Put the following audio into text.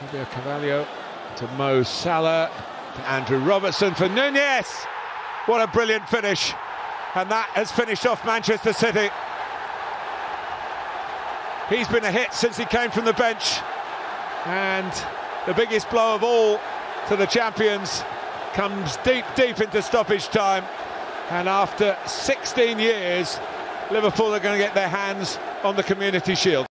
Fabio Carvalho to Mo Salah, to Andrew Robertson for Nunez. What a brilliant finish. And that has finished off Manchester City. He's been a hit since he came from the bench. And the biggest blow of all to the champions comes deep, deep into stoppage time. And after 16 years, Liverpool are going to get their hands on the Community Shield.